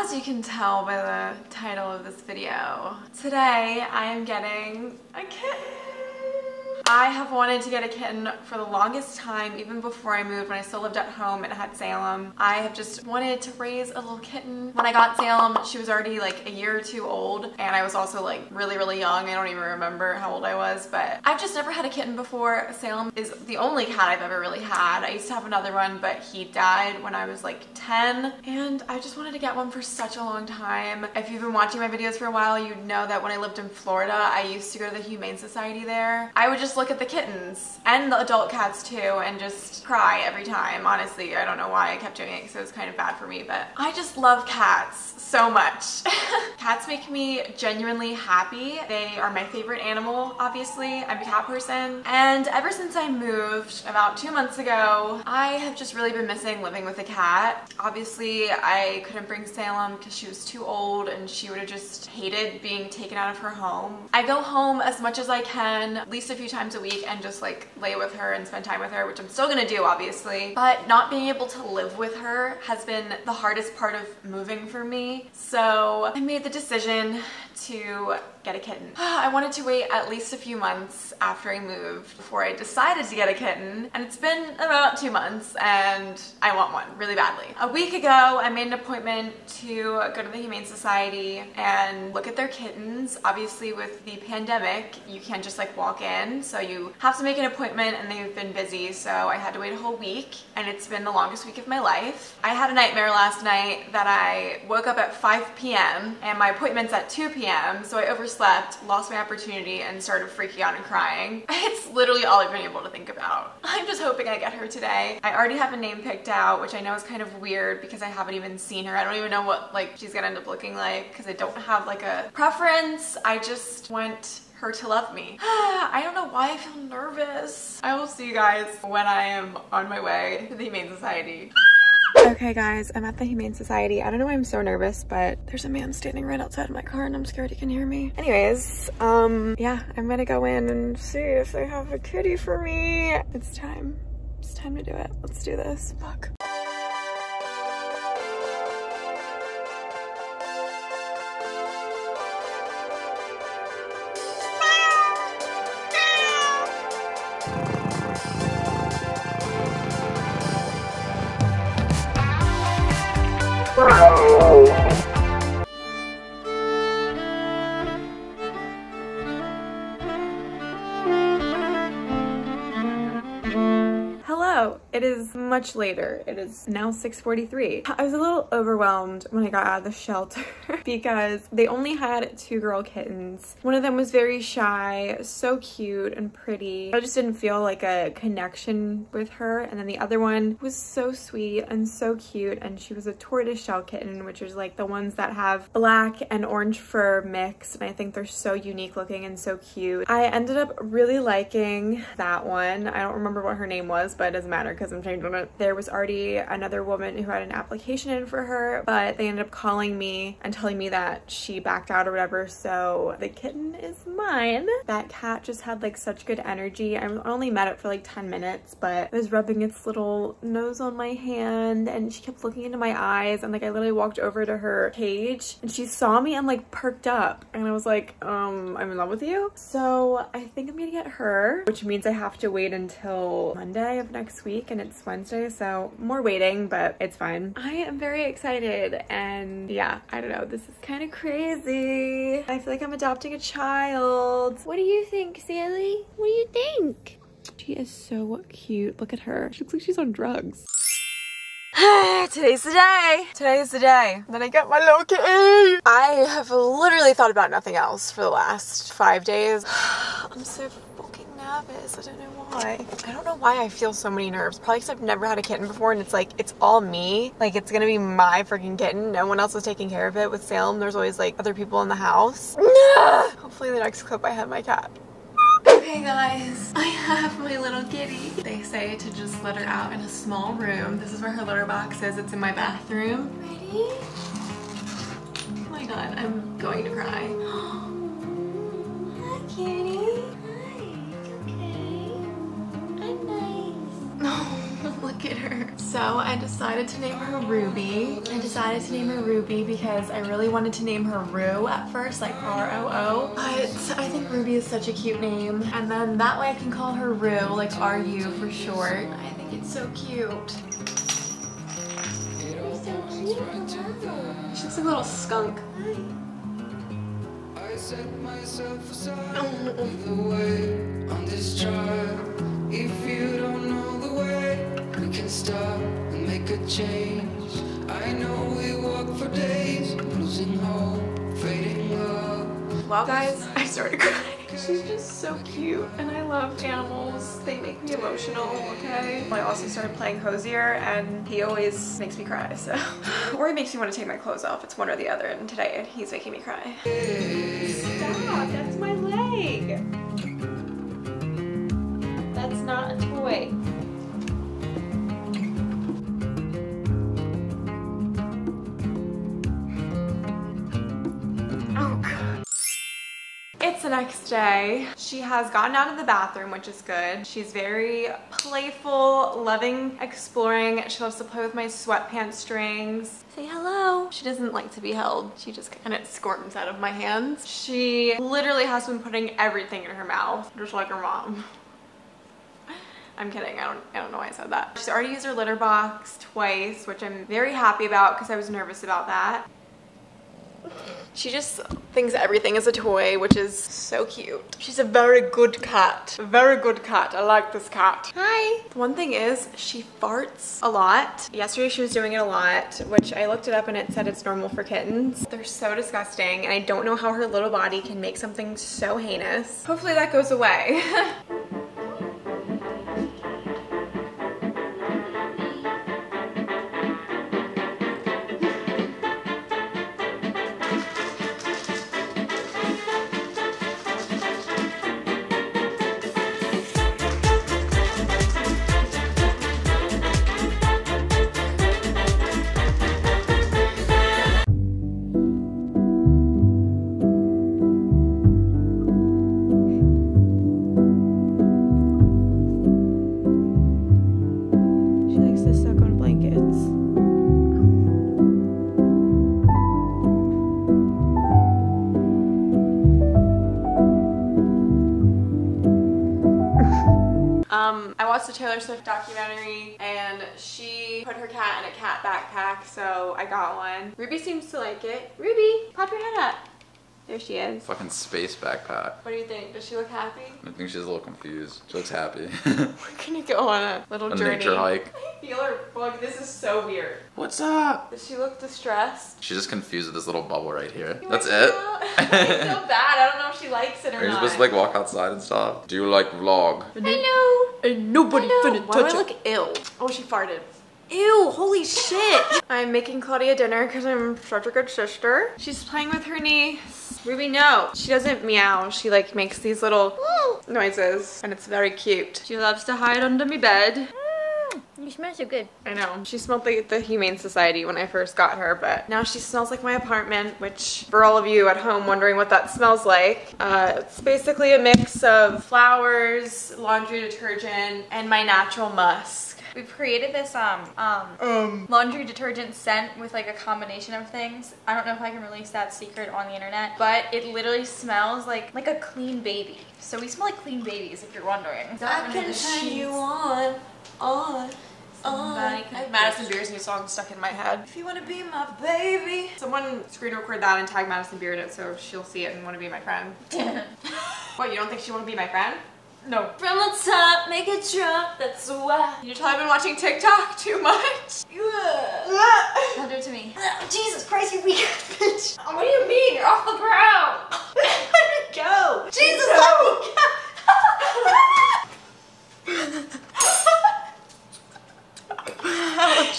As you can tell by the title of this video, today I am getting a kitten. I have wanted to get a kitten for the longest time, even before I moved, when I still lived at home and had Salem. I have just wanted to raise a little kitten. When I got Salem, she was already like a year or two old, and I was also like really, really young. I don't even remember how old I was, but I've just never had a kitten before. Salem is the only cat I've ever really had. I used to have another one, but he died when I was like 10, and I just wanted to get one for such a long time. If you've been watching my videos for a while, you'd know that when I lived in Florida, I used to go to the Humane Society there. I would just look at the kittens and the adult cats too and just cry every time. Honestly, I don't know why I kept doing it because it was kind of bad for me, but I just love cats so much. cats make me genuinely happy. They are my favorite animal, obviously. I'm a cat person. And ever since I moved about two months ago, I have just really been missing living with a cat. Obviously, I couldn't bring Salem because she was too old and she would have just hated being taken out of her home. I go home as much as I can, at least a few times a week and just like lay with her and spend time with her, which I'm still gonna do obviously. But not being able to live with her has been the hardest part of moving for me. So I made the decision to get a kitten. I wanted to wait at least a few months after I moved before I decided to get a kitten and it's been about two months and I want one really badly. A week ago I made an appointment to go to the Humane Society and look at their kittens. Obviously with the pandemic you can't just like walk in so you have to make an appointment and they've been busy so I had to wait a whole week and it's been the longest week of my life. I had a nightmare last night that I woke up at 5 p.m. and my appointment's at 2 p.m. so I overslept, lost my opportunity and started freaking out and crying. It's literally all I've been able to think about. I'm just hoping I get her today. I already have a name picked out which I know is kind of weird because I haven't even seen her. I don't even know what like she's gonna end up looking like because I don't have like a preference. I just want her to love me. I don't know why I feel nervous. I will see you guys when I am on my way to the Humane Society. Okay guys, I'm at the Humane Society. I don't know why I'm so nervous, but there's a man standing right outside of my car and I'm scared he can hear me. Anyways, um, yeah, I'm gonna go in and see if they have a kitty for me. It's time. It's time to do it. Let's do this. Fuck. Hello, it is much later. It is now 6.43. I was a little overwhelmed when I got out of the shelter because they only had two girl kittens. One of them was very shy, so cute and pretty. I just didn't feel like a connection with her. And then the other one was so sweet and so cute and she was a tortoise shell kitten, which is like the ones that have black and orange fur mixed. And I think they're so unique looking and so cute. I ended up really liking that one. I don't remember what her name was, but it doesn't matter because I'm changing it. There was already another woman who had an application in for her, but they ended up calling me and telling me that she backed out or whatever, so the kitten is mine. That cat just had like such good energy. I only met it for like 10 minutes, but it was rubbing its little nose on my hand and she kept looking into my eyes and like I literally walked over to her cage and she saw me and like perked up and I was like, um, I'm in love with you. So I think I'm gonna get her, which means I have to wait until Monday of next week and it's Wednesday, so more waiting, but it's fine. I am very excited and yeah, I don't know, this is kind of crazy. I feel like I'm adopting a child. What do you think, Sally? What do you think? She is so cute. Look at her. She looks like she's on drugs. Today's the day. Today's the day that I get my little kitty. I have literally thought about nothing else for the last five days. I'm so fucking nervous. I don't know why. I don't know why I feel so many nerves. Probably because I've never had a kitten before and it's like, it's all me. Like it's gonna be my freaking kitten. No one else is taking care of it. With Salem, there's always like other people in the house. Hopefully the next clip I have my cat. Okay guys, I have my little kitty. They say to just let her out in a small room. This is where her litter box is. It's in my bathroom. Ready? Oh my god, I'm going to cry. Hi kitty. Look at her. So I decided to name her Ruby. I decided to name her Ruby because I really wanted to name her Rue at first, like R-O-O. But I think Ruby is such a cute name. And then that way I can call her Rue, like R-U for short. I think it's so cute. so cute. She looks like a little skunk. I set myself aside oh, the way on this trial. If you don't know the way, we can and make a change. I know we walk for days, losing hope, fading love. Well, guys, I started crying. She's just so cute and I love animals. They make me emotional, okay? I also started playing Hozier and he always makes me cry, so. or he makes me want to take my clothes off. It's one or the other and today he's making me cry. Stop, that's my leg. That's not a toy. The next day. She has gotten out of the bathroom, which is good. She's very playful, loving exploring. She loves to play with my sweatpants strings. Say hello. She doesn't like to be held. She just kind of squirms out of my hands. She literally has been putting everything in her mouth, just like her mom. I'm kidding. I don't, I don't know why I said that. She's already used her litter box twice, which I'm very happy about because I was nervous about that. She just thinks everything is a toy, which is so cute. She's a very good cat. A very good cat. I like this cat. Hi. One thing is she farts a lot. Yesterday she was doing it a lot, which I looked it up and it said it's normal for kittens. They're so disgusting and I don't know how her little body can make something so heinous. Hopefully that goes away. Um, I watched the Taylor Swift documentary and she put her cat in a cat backpack, so I got one. Ruby seems to like it. Ruby, pop your head up. There she is. Fucking space backpack. What do you think? Does she look happy? I think she's a little confused. She looks happy. We're gonna go on a little a journey. nature hike. I feel her bug. This is so weird. What's up? Does she look distressed? She's just confused with this little bubble right here. You That's it? go? I bad. I don't know if she likes it or Are you not. supposed to like walk outside and stuff? Do you like vlog? Hello. Ain't nobody Hello. finna Why do touch I it. look ill? Oh, she farted. Ew, holy shit. I'm making Claudia dinner because I'm such a good sister. She's playing with her niece. Ruby, no. She doesn't meow. She like makes these little noises and it's very cute. She loves to hide under my bed. Mm. You smell so good. I know. She smelled like the Humane Society when I first got her, but now she smells like my apartment, which for all of you at home wondering what that smells like, uh, it's basically a mix of flowers, laundry detergent, and my natural musk. We've created this um um laundry detergent scent with like a combination of things. I don't know if I can release that secret on the internet, but it literally smells like like a clean baby. So we smell like clean babies if you're wondering. I can turn you on, on, Madison Beer's new song stuck in my head. If you wanna be my baby. Someone screen record that and tag Madison Beer in it so she'll see it and wanna be my friend. What, you don't think she wanna be my friend? no. From the top, make it drop, that's why. You tell I've been watching TikTok too much. Uh, don't do it to me. Jesus Christ, you weak bitch. What do you mean? You're off the ground. let me go. Jesus, let me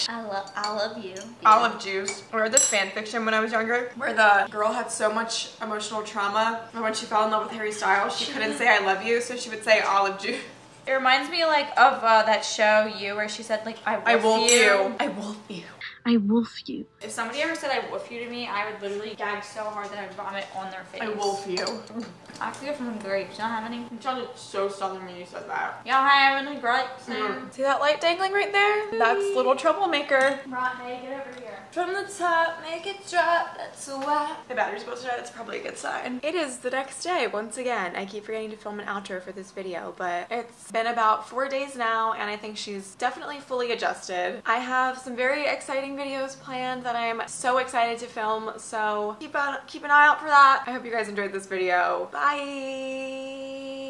I love I love you. Olive juice. I read this fan fiction when I was younger where the girl had so much emotional trauma and when she fell in love with Harry Styles, she couldn't say I love you, so she would say olive juice. It reminds me like of uh, that show You where she said like I wolf, I wolf you. you. I wolf you. I wolf you. If somebody ever said I wolf you to me, I would literally gag so hard that I'd vomit on their face. I wolf you. I have to go for some grapes. You don't have any? You sounded so southern when you said that. Y'all have any grapes? Mm. See that light dangling right there? That's little troublemaker. Right, hey, get over here. From the top, make it drop, that's why. The battery's supposed to die, that's probably a good sign. It is the next day, once again. I keep forgetting to film an outro for this video, but it's been about four days now, and I think she's definitely fully adjusted. I have some very exciting videos planned that I'm so excited to film, so keep, on, keep an eye out for that. I hope you guys enjoyed this video. Bye!